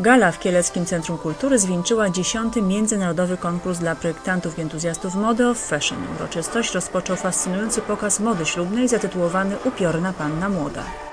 Gala w Kieleckim Centrum Kultury zwieńczyła dziesiąty międzynarodowy konkurs dla projektantów i entuzjastów mody of fashion. Uroczystość rozpoczął fascynujący pokaz mody ślubnej zatytułowany Upiorna Panna Młoda.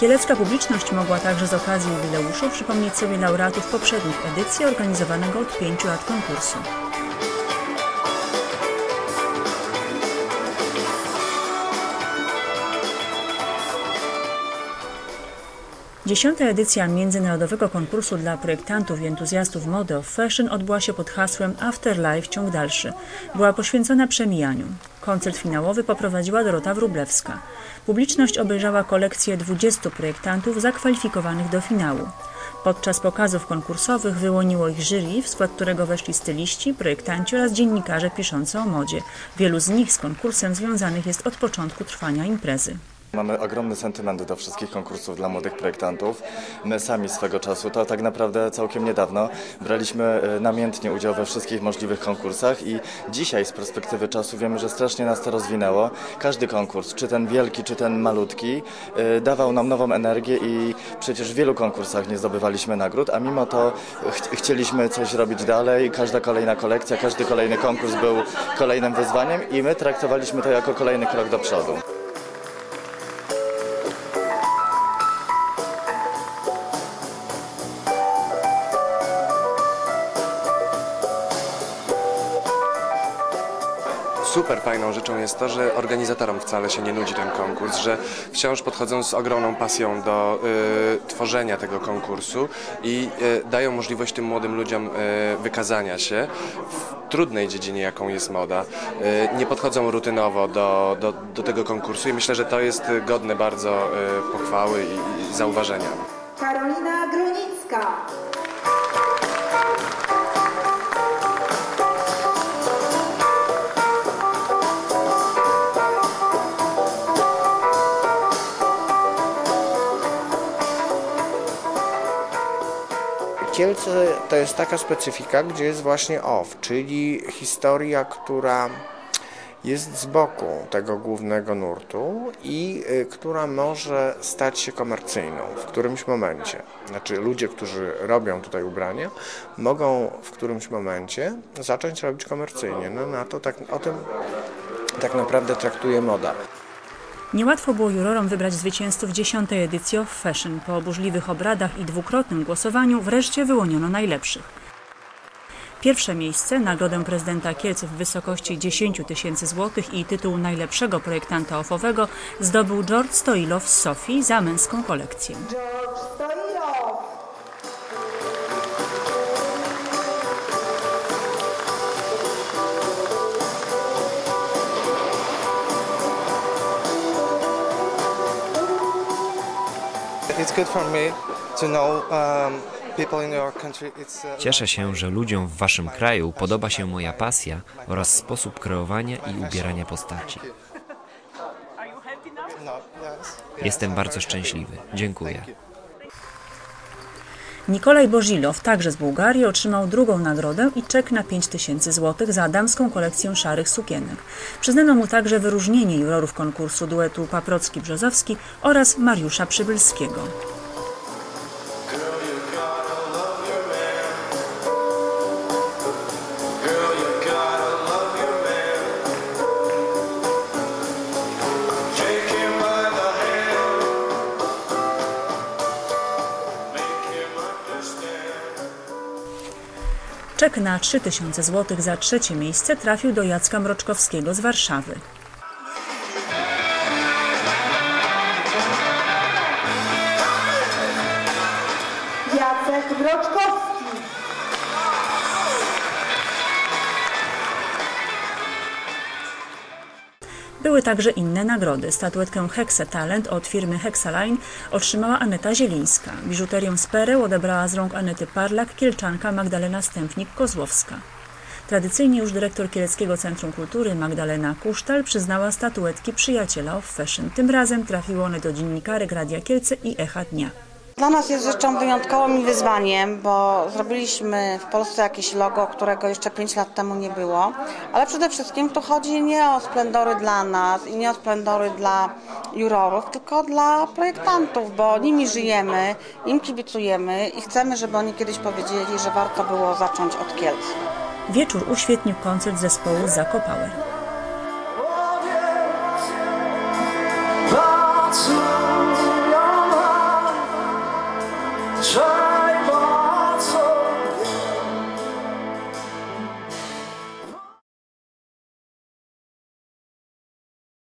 Kielecka publiczność mogła także z okazji jubileuszu przypomnieć sobie laureatów poprzednich edycji organizowanego od pięciu lat konkursu. Dziesiąta edycja międzynarodowego konkursu dla projektantów i entuzjastów mody of fashion odbyła się pod hasłem Afterlife ciąg dalszy. Była poświęcona przemijaniu. Koncert finałowy poprowadziła Dorota Wróblewska. Publiczność obejrzała kolekcję 20 projektantów zakwalifikowanych do finału. Podczas pokazów konkursowych wyłoniło ich jury, w skład którego weszli styliści, projektanci oraz dziennikarze piszący o modzie. Wielu z nich z konkursem związanych jest od początku trwania imprezy. Mamy ogromny sentyment do wszystkich konkursów dla młodych projektantów. My sami swego czasu, to tak naprawdę całkiem niedawno, braliśmy e, namiętnie udział we wszystkich możliwych konkursach i dzisiaj z perspektywy czasu wiemy, że strasznie nas to rozwinęło. Każdy konkurs, czy ten wielki, czy ten malutki, e, dawał nam nową energię i przecież w wielu konkursach nie zdobywaliśmy nagród, a mimo to ch chcieliśmy coś robić dalej. Każda kolejna kolekcja, każdy kolejny konkurs był kolejnym wyzwaniem i my traktowaliśmy to jako kolejny krok do przodu. Super fajną rzeczą jest to, że organizatorom wcale się nie nudzi ten konkurs, że wciąż podchodzą z ogromną pasją do y, tworzenia tego konkursu i y, dają możliwość tym młodym ludziom y, wykazania się w trudnej dziedzinie, jaką jest moda. Y, nie podchodzą rutynowo do, do, do tego konkursu i myślę, że to jest godne bardzo y, pochwały i, i zauważenia. Karolina Gronicka. Kielce to jest taka specyfika, gdzie jest właśnie OFF, czyli historia, która jest z boku tego głównego nurtu i y, która może stać się komercyjną w którymś momencie. Znaczy ludzie, którzy robią tutaj ubrania, mogą w którymś momencie zacząć robić komercyjnie. No na to tak, o tym tak naprawdę traktuje moda. Niełatwo było jurorom wybrać zwycięzców dziesiątej edycji of Fashion. Po burzliwych obradach i dwukrotnym głosowaniu wreszcie wyłoniono najlepszych. Pierwsze miejsce, nagrodę prezydenta Kielc w wysokości 10 tysięcy złotych i tytuł najlepszego projektanta ofowego zdobył George Stoilow z Sofii za męską kolekcję. George Stoilow. Cieszę się, że ludziom w waszym kraju podoba się moja pasja oraz sposób kreowania i ubierania postaci. Jestem bardzo szczęśliwy. Dziękuję. Nikolaj Bożilow, także z Bułgarii, otrzymał drugą nagrodę i czek na 5 tysięcy złotych za damską kolekcję szarych sukienek. Przyznano mu także wyróżnienie jurorów konkursu duetu Paprocki-Brzozowski oraz Mariusza Przybylskiego. Na 3000 zł za trzecie miejsce trafił do Jacka Mroczkowskiego z Warszawy. Były także inne nagrody. Statuetkę Hexa Talent od firmy Hexaline otrzymała Aneta Zielińska. Biżuterię z pereł odebrała z rąk Anety Parlak kielczanka Magdalena Stępnik-Kozłowska. Tradycyjnie już dyrektor Kieleckiego Centrum Kultury Magdalena Kusztal przyznała statuetki Przyjaciela of Fashion. Tym razem trafiły one do dziennikarek Radia Kielce i Echa Dnia. Dla nas jest rzeczą wyjątkową i wyzwaniem, bo zrobiliśmy w Polsce jakieś logo, którego jeszcze 5 lat temu nie było, ale przede wszystkim tu chodzi nie o splendory dla nas i nie o splendory dla jurorów, tylko dla projektantów, bo nimi żyjemy, im kibicujemy i chcemy, żeby oni kiedyś powiedzieli, że warto było zacząć od Kielc. Wieczór uświetnił koncert zespołu Zakopower. Try